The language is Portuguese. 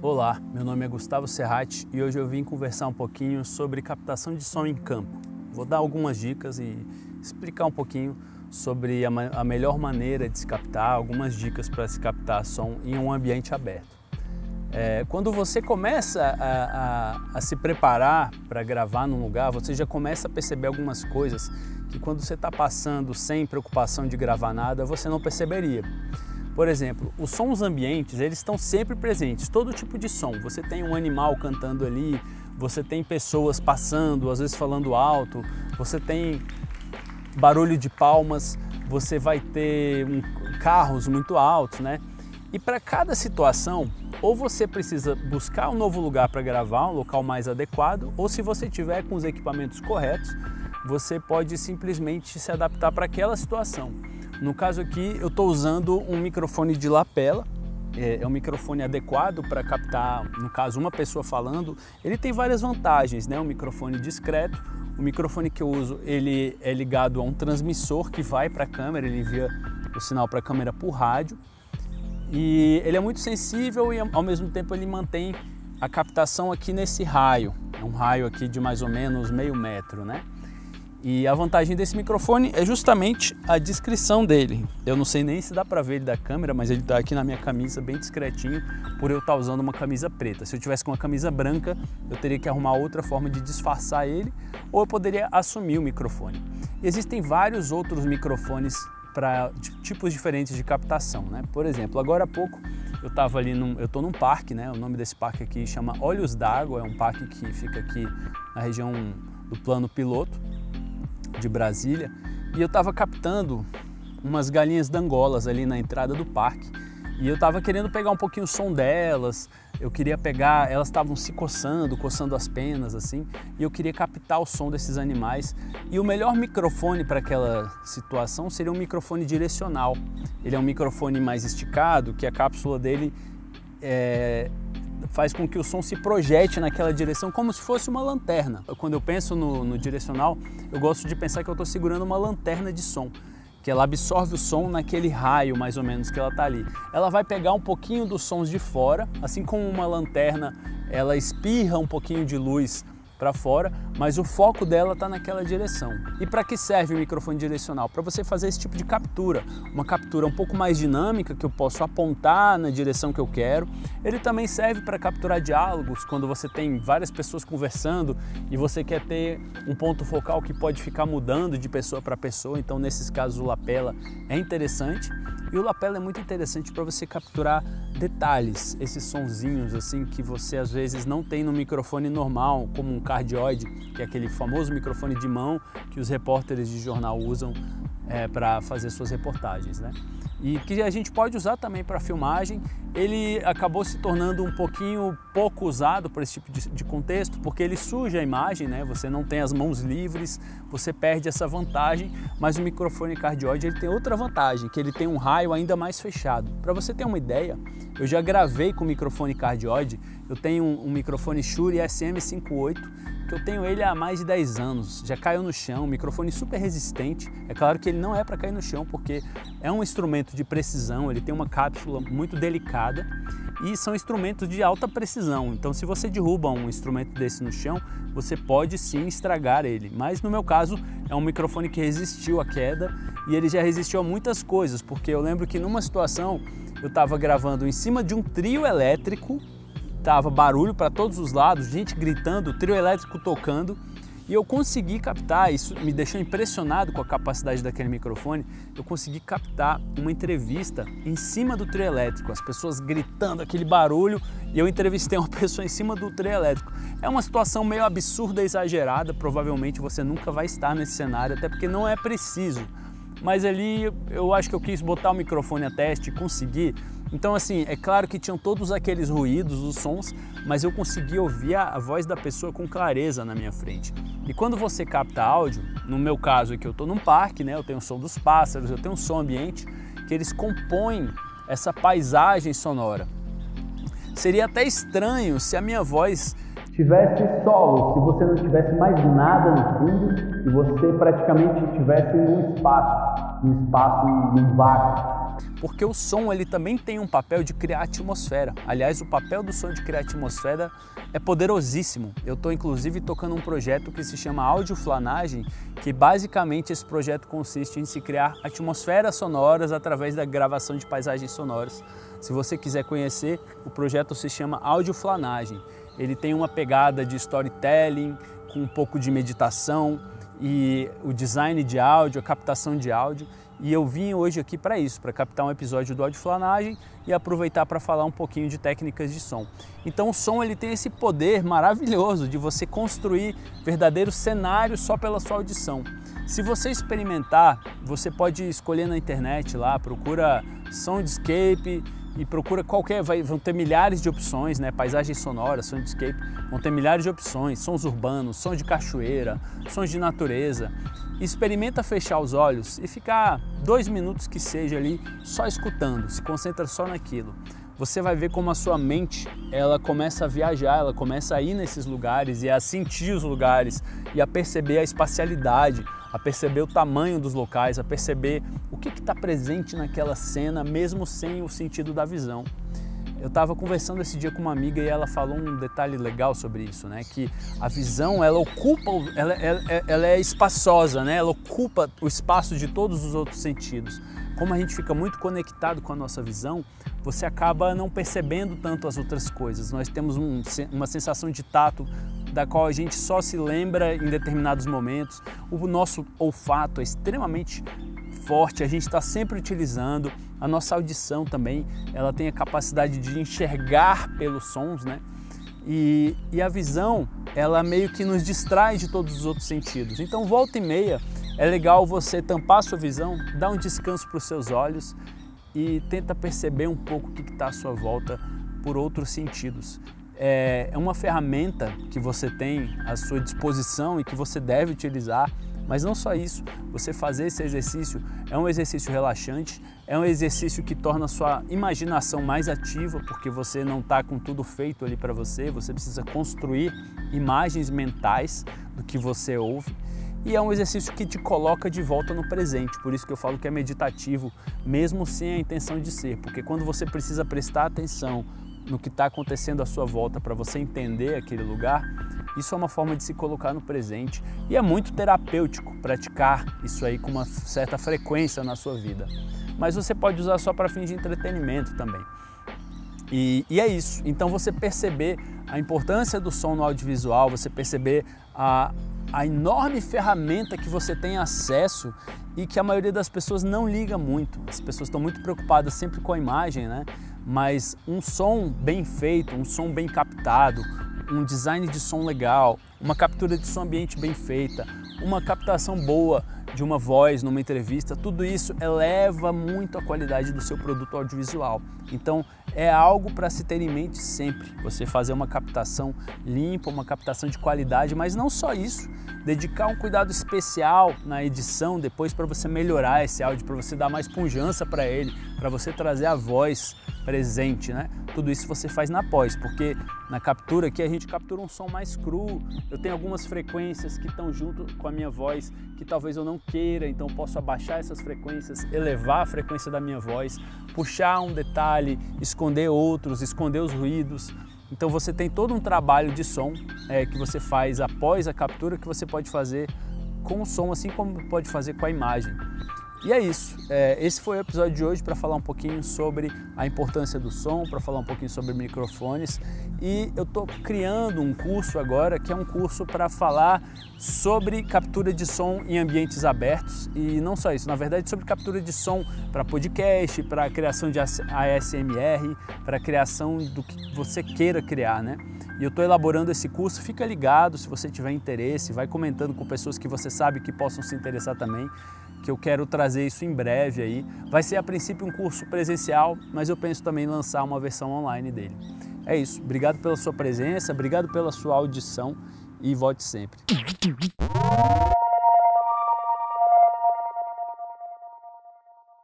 Olá, meu nome é Gustavo Serrati e hoje eu vim conversar um pouquinho sobre captação de som em campo. Vou dar algumas dicas e explicar um pouquinho sobre a, a melhor maneira de se captar, algumas dicas para se captar som em um ambiente aberto. É, quando você começa a, a, a se preparar para gravar num lugar, você já começa a perceber algumas coisas que quando você está passando sem preocupação de gravar nada, você não perceberia. Por exemplo, os sons ambientes, eles estão sempre presentes, todo tipo de som. Você tem um animal cantando ali, você tem pessoas passando, às vezes falando alto, você tem barulho de palmas, você vai ter um, carros muito altos, né? E para cada situação, ou você precisa buscar um novo lugar para gravar, um local mais adequado, ou se você tiver com os equipamentos corretos, você pode simplesmente se adaptar para aquela situação. No caso aqui, eu estou usando um microfone de lapela, é, é um microfone adequado para captar, no caso, uma pessoa falando. Ele tem várias vantagens, né? Um microfone discreto. O microfone que eu uso, ele é ligado a um transmissor que vai para a câmera, ele envia o sinal para a câmera por rádio. E ele é muito sensível e ao mesmo tempo ele mantém a captação aqui nesse raio. É um raio aqui de mais ou menos meio metro, né? E a vantagem desse microfone é justamente a descrição dele. Eu não sei nem se dá para ver ele da câmera, mas ele está aqui na minha camisa bem discretinho, por eu estar tá usando uma camisa preta. Se eu tivesse com uma camisa branca, eu teria que arrumar outra forma de disfarçar ele, ou eu poderia assumir o microfone. Existem vários outros microfones para tipos diferentes de captação, né? Por exemplo, agora há pouco eu estava ali, num, eu estou num parque, né? O nome desse parque aqui chama Olhos d'Água, é um parque que fica aqui na região do plano piloto de Brasília e eu estava captando umas galinhas dangolas ali na entrada do parque e eu estava querendo pegar um pouquinho o som delas, eu queria pegar, elas estavam se coçando, coçando as penas assim, e eu queria captar o som desses animais. E o melhor microfone para aquela situação seria um microfone direcional. Ele é um microfone mais esticado, que a cápsula dele é, faz com que o som se projete naquela direção como se fosse uma lanterna. Quando eu penso no, no direcional, eu gosto de pensar que eu estou segurando uma lanterna de som, que ela absorve o som naquele raio mais ou menos que ela está ali. Ela vai pegar um pouquinho dos sons de fora, assim como uma lanterna, ela espirra um pouquinho de luz para fora, mas o foco dela está naquela direção. E para que serve o microfone direcional? Para você fazer esse tipo de captura, uma captura um pouco mais dinâmica que eu posso apontar na direção que eu quero. Ele também serve para capturar diálogos, quando você tem várias pessoas conversando e você quer ter um ponto focal que pode ficar mudando de pessoa para pessoa, então nesses casos o lapela é interessante. E o lapela é muito interessante para você capturar detalhes, esses sonzinhos assim que você às vezes não tem no microfone normal, como um cardioide, que é aquele famoso microfone de mão que os repórteres de jornal usam é, para fazer suas reportagens, né? E que a gente pode usar também para filmagem. Ele acabou se tornando um pouquinho pouco usado por esse tipo de, de, contexto, porque ele suja a imagem, né? Você não tem as mãos livres, você perde essa vantagem, mas o microfone cardioide ele tem outra vantagem, que ele tem um raio ainda mais fechado. Para você ter uma ideia, eu já gravei com o microfone cardioide, eu tenho um, um microfone Shure SM58 que eu tenho ele há mais de 10 anos, já caiu no chão, microfone super resistente. É claro que ele não é para cair no chão, porque é um instrumento de precisão, ele tem uma cápsula muito delicada e são instrumentos de alta precisão. Então, se você derruba um instrumento desse no chão, você pode sim estragar ele. Mas no meu caso, é um microfone que resistiu à queda e ele já resistiu a muitas coisas, porque eu lembro que numa situação eu estava gravando em cima de um trio elétrico tava barulho para todos os lados, gente gritando, trio elétrico tocando. E eu consegui captar, isso me deixou impressionado com a capacidade daquele microfone. Eu consegui captar uma entrevista em cima do trio elétrico, as pessoas gritando, aquele barulho, e eu entrevistei uma pessoa em cima do trio elétrico. É uma situação meio absurda exagerada, provavelmente você nunca vai estar nesse cenário, até porque não é preciso. Mas ali eu acho que eu quis botar o microfone a teste e conseguir então, assim, é claro que tinham todos aqueles ruídos, os sons, mas eu conseguia ouvir a, voz da pessoa com clareza na minha frente. E quando você capta áudio, no meu caso aqui eu estou num parque, né? Eu tenho o som dos pássaros, eu tenho um som ambiente, que eles compõem essa paisagem sonora. Seria até estranho se a minha voz tivesse solo, se você não tivesse mais nada no fundo e você praticamente estivesse num espaço, num espaço, num vácuo porque o som ele também tem um papel de criar atmosfera. Aliás, o papel do som de criar atmosfera é poderosíssimo. Eu estou inclusive tocando um projeto que se chama Audioflanagem, que basicamente esse projeto consiste em se criar atmosferas sonoras através da gravação de paisagens sonoras. Se você quiser conhecer, o projeto se chama Audioflanagem. Ele tem uma pegada de storytelling, com um pouco de meditação e o design de áudio, a captação de áudio. E eu vim hoje aqui para isso, para captar um episódio do Audioflanagem e aproveitar para falar um pouquinho de técnicas de som. Então o som ele tem esse poder maravilhoso de você construir verdadeiros cenários só pela sua audição. Se você experimentar, você pode escolher na internet lá, procura Soundscape e procura qualquer, vai, vão ter milhares de opções, né? Paisagens sonoras, soundscape, vão ter milhares de opções, sons urbanos, sons de cachoeira, sons de natureza. Experimenta fechar os olhos e ficar dois minutos que seja ali só escutando, se concentra só naquilo. Você vai ver como a sua mente ela começa a viajar, ela começa a ir nesses lugares e a sentir os lugares e a perceber a espacialidade, a perceber o tamanho dos locais, a perceber o que está presente naquela cena, mesmo sem o sentido da visão. Eu estava conversando esse dia com uma amiga e ela falou um detalhe legal sobre isso, né? Que a visão ela ocupa, ela, ela, ela é espaçosa, né? Ela ocupa o espaço de todos os outros sentidos. Como a gente fica muito conectado com a nossa visão, você acaba não percebendo tanto as outras coisas. Nós temos um, uma sensação de tato da qual a gente só se lembra em determinados momentos. O nosso olfato é extremamente forte, a gente está sempre utilizando. A nossa audição também, ela tem a capacidade de enxergar pelos sons, né? E, e a visão, ela meio que nos distrai de todos os outros sentidos. Então, volta e meia, é legal você tampar sua visão, dar um descanso para os seus olhos e tenta perceber um pouco o que está à sua volta por outros sentidos é, é uma ferramenta que você tem à sua disposição e que você deve utilizar. Mas não só isso, você fazer esse exercício é um exercício relaxante, é um exercício que torna a sua imaginação mais ativa, porque você não está com tudo feito ali para você, você precisa construir imagens mentais do que você ouve. E é um exercício que te coloca de volta no presente, por isso que eu falo que é meditativo, mesmo sem a intenção de ser, porque quando você precisa prestar atenção no que está acontecendo à sua volta para você entender aquele lugar, isso é uma forma de se colocar no presente e é muito terapêutico praticar isso aí com uma certa frequência na sua vida. Mas você pode usar só para fins de entretenimento também. E, e, é isso. Então você perceber a importância do som no audiovisual, você perceber a, a enorme ferramenta que você tem acesso e que a maioria das pessoas não liga muito. As pessoas estão muito preocupadas sempre com a imagem, né? Mas um som bem feito, um som bem captado, um design de som legal, uma captura de som ambiente bem feita, uma captação boa de uma voz numa entrevista, tudo isso eleva muito a qualidade do seu produto audiovisual. Então é algo para se ter em mente sempre. Você fazer uma captação limpa, uma captação de qualidade, mas não só isso, dedicar um cuidado especial na edição depois para você melhorar esse áudio, para você dar mais pujança para ele, para você trazer a voz presente, né? Tudo isso você faz na pós, porque na captura aqui a gente captura um som mais cru. Eu tenho algumas frequências que estão junto com a minha voz que talvez eu não queira, então posso abaixar essas frequências, elevar a frequência da minha voz, puxar um detalhe, esconder outros, esconder os ruídos. Então você tem todo um trabalho de som é, que você faz após a captura que você pode fazer com o som, assim como pode fazer com a imagem. E é isso. É, esse foi o episódio de hoje para falar um pouquinho sobre a importância do som, para falar um pouquinho sobre microfones. E eu estou criando um curso agora que é um curso para falar sobre captura de som em ambientes abertos. E não só isso, na verdade, sobre captura de som para podcast, para criação de ASMR, para criação do que você queira criar, né? E eu estou elaborando esse curso. Fica ligado se você tiver interesse, vai comentando com pessoas que você sabe que possam se interessar também que eu quero trazer isso em breve aí. Vai ser a princípio um curso presencial, mas eu penso também lançar uma versão online dele. É isso. Obrigado pela sua presença, obrigado pela sua audição e volte sempre.